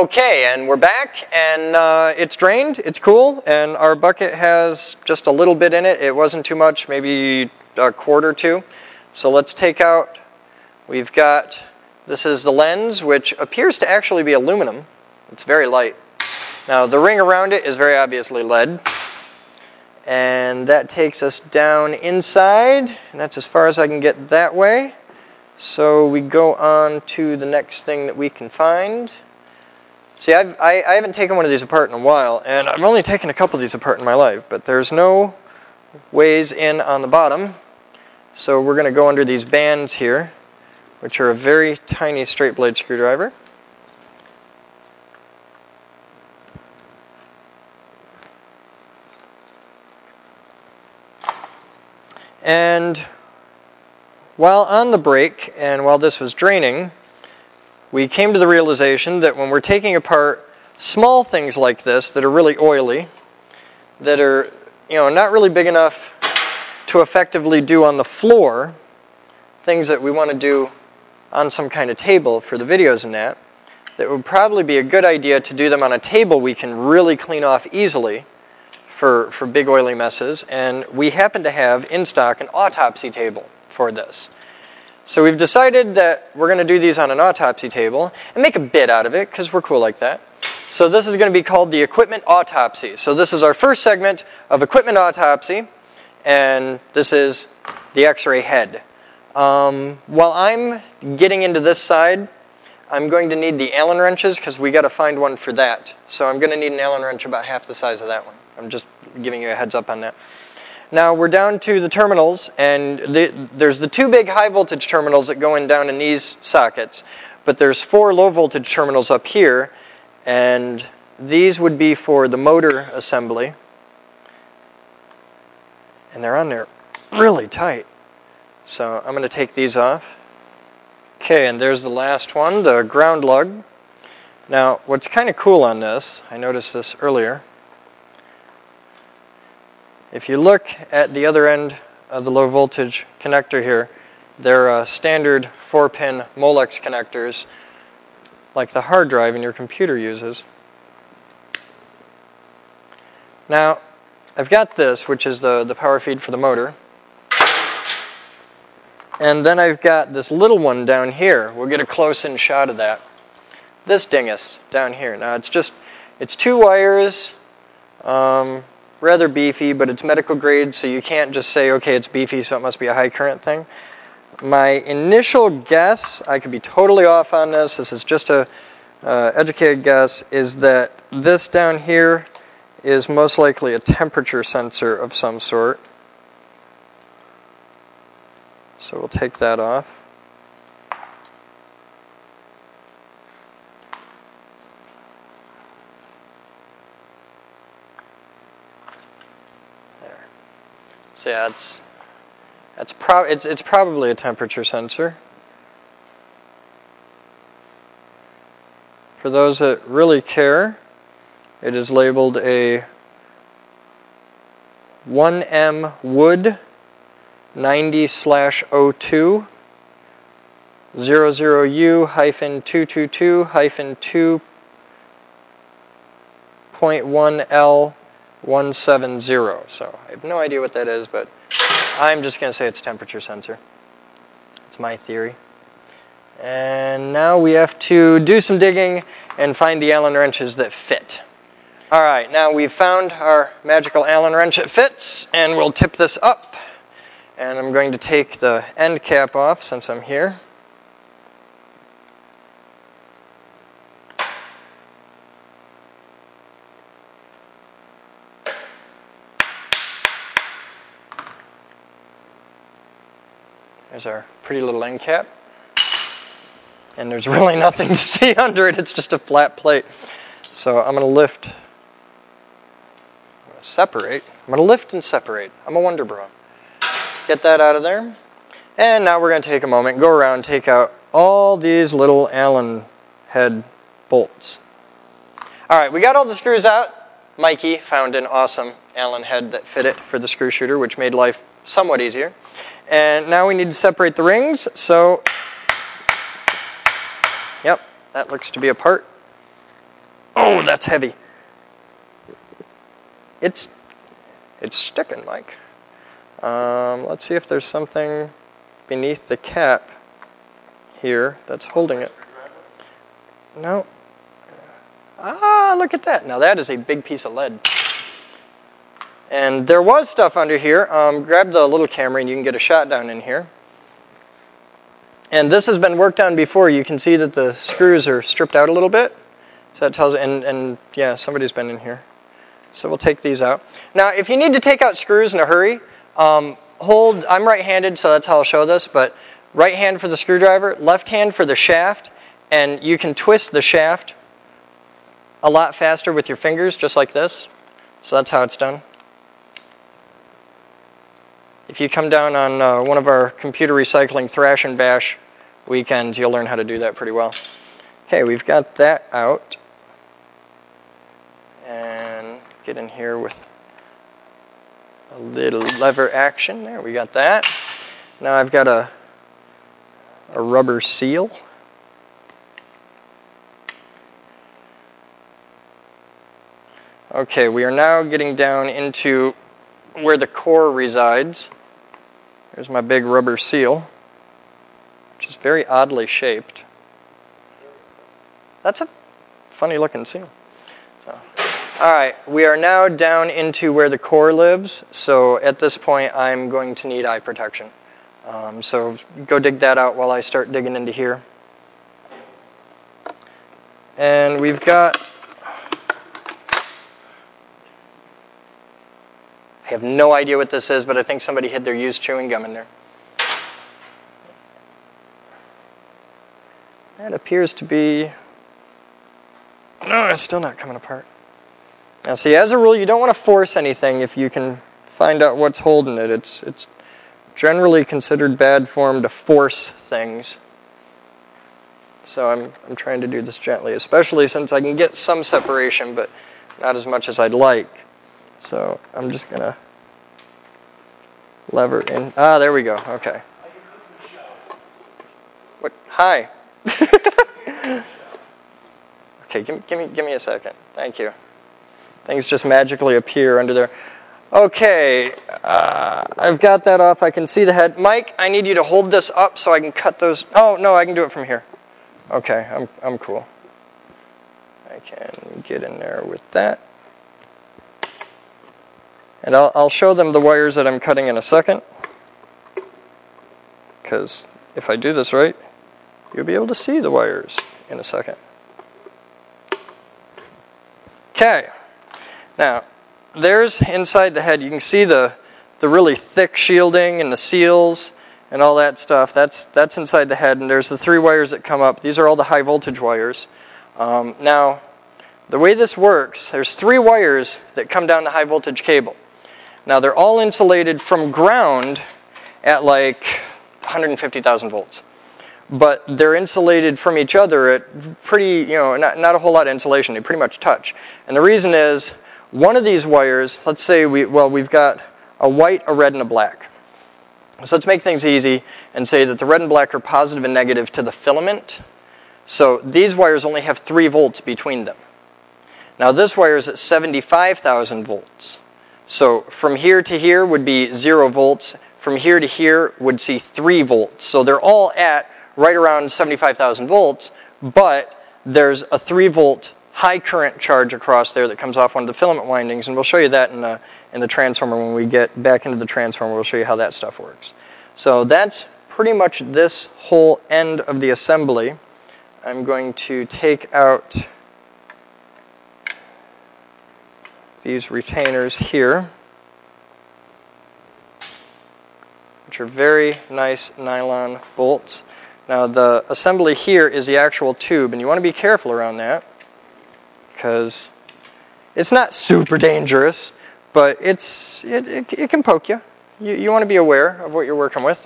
Okay, and we're back, and uh, it's drained, it's cool, and our bucket has just a little bit in it. It wasn't too much, maybe a quart or two. So let's take out, we've got, this is the lens, which appears to actually be aluminum. It's very light. Now, the ring around it is very obviously lead. And that takes us down inside, and that's as far as I can get that way. So we go on to the next thing that we can find. See, I've, I, I haven't taken one of these apart in a while, and I've only taken a couple of these apart in my life, but there's no ways in on the bottom. So we're going to go under these bands here, which are a very tiny straight blade screwdriver. And while on the break and while this was draining, we came to the realization that when we're taking apart small things like this that are really oily, that are you know not really big enough to effectively do on the floor, things that we want to do on some kind of table for the videos and that, that would probably be a good idea to do them on a table we can really clean off easily for, for big oily messes. And we happen to have in stock an autopsy table for this. So we've decided that we're going to do these on an autopsy table and make a bit out of it because we're cool like that. So this is going to be called the equipment autopsy. So this is our first segment of equipment autopsy, and this is the X-ray head. Um, while I'm getting into this side, I'm going to need the Allen wrenches because we got to find one for that. So I'm going to need an Allen wrench about half the size of that one. I'm just giving you a heads up on that. Now we're down to the terminals, and the, there's the two big high voltage terminals that go in down in these sockets, but there's four low voltage terminals up here, and these would be for the motor assembly. And they're on there really tight. So I'm going to take these off. Okay, and there's the last one, the ground lug. Now, what's kind of cool on this, I noticed this earlier, if you look at the other end of the low voltage connector here, they're uh, standard 4-pin Molex connectors like the hard drive in your computer uses. Now, I've got this, which is the, the power feed for the motor. And then I've got this little one down here. We'll get a close-in shot of that. This dingus down here. Now, it's just, it's two wires. Um, rather beefy, but it's medical grade, so you can't just say, okay, it's beefy, so it must be a high current thing. My initial guess, I could be totally off on this, this is just a uh, educated guess, is that this down here is most likely a temperature sensor of some sort. So we'll take that off. So yeah, it's it's, pro- it's, it's probably a temperature sensor. For those that really care, it is labeled a 1M wood 90 slash 02 00U hyphen 222 hyphen 2.1L 170. So I have no idea what that is, but I'm just going to say it's temperature sensor. It's my theory. And now we have to do some digging and find the Allen wrenches that fit. All right, now we've found our magical Allen wrench that fits, and we'll tip this up. And I'm going to take the end cap off since I'm here. There's our pretty little end cap. And there's really nothing to see under it, it's just a flat plate. So I'm going to lift, I'm to separate. I'm going to lift and separate. I'm a Wonderbra. Get that out of there. And now we're going to take a moment, go around, take out all these little Allen head bolts. All right, we got all the screws out. Mikey found an awesome Allen head that fit it for the screw shooter, which made life somewhat easier. And now we need to separate the rings. So, yep, that looks to be a part. Oh, that's heavy. It's it's sticking, Mike. Um, let's see if there's something beneath the cap here that's holding it. No. Ah, look at that. Now that is a big piece of lead. And there was stuff under here. Um, grab the little camera and you can get a shot down in here. And this has been worked on before. You can see that the screws are stripped out a little bit. So that tells, and, and yeah, somebody's been in here. So we'll take these out. Now, if you need to take out screws in a hurry, um, hold, I'm right-handed, so that's how I'll show this, but right hand for the screwdriver, left hand for the shaft, and you can twist the shaft a lot faster with your fingers, just like this. So that's how it's done. If you come down on uh, one of our computer recycling thrash and bash weekends, you'll learn how to do that pretty well. Okay, we've got that out. And get in here with a little lever action. There, we got that. Now I've got a, a rubber seal. Okay, we are now getting down into where the core resides. There's my big rubber seal, which is very oddly shaped. That's a funny looking seal. So, all right, we are now down into where the core lives. So at this point, I'm going to need eye protection. Um, so go dig that out while I start digging into here. And we've got I have no idea what this is, but I think somebody hid their used chewing gum in there. That appears to be. No, it's still not coming apart. Now, see, as a rule, you don't want to force anything if you can find out what's holding it. It's, it's generally considered bad form to force things. So I'm, I'm trying to do this gently, especially since I can get some separation, but not as much as I'd like. So I'm just going to lever in. Ah, there we go. Okay. What? Hi. okay, give, give, me, give me a second. Thank you. Things just magically appear under there. Okay, uh, I've got that off. I can see the head. Mike, I need you to hold this up so I can cut those. Oh, no, I can do it from here. Okay, I'm, I'm cool. I can get in there with that. And I'll, I'll show them the wires that I'm cutting in a second. Because if I do this right, you'll be able to see the wires in a second. Okay. Now, there's inside the head, you can see the, the really thick shielding and the seals and all that stuff. That's, that's inside the head, and there's the three wires that come up. These are all the high voltage wires. Um, now, the way this works, there's three wires that come down the high voltage cable. Now they're all insulated from ground at like 150,000 volts. But they're insulated from each other at pretty, you know, not, not a whole lot of insulation. They pretty much touch. And the reason is one of these wires, let's say we, well, we've got a white, a red, and a black. So let's make things easy and say that the red and black are positive and negative to the filament. So these wires only have 3 volts between them. Now this wire is at 75,000 volts. So from here to here would be 0 volts. From here to here would see 3 volts. So they're all at right around 75,000 volts, but there's a 3 volt high current charge across there that comes off one of the filament windings, and we'll show you that in the, in the transformer when we get back into the transformer. We'll show you how that stuff works. So that's pretty much this whole end of the assembly. I'm going to take out these retainers here, which are very nice nylon bolts. Now the assembly here is the actual tube, and you want to be careful around that because it's not super dangerous, but it's it, it, it can poke you. you. You want to be aware of what you're working with.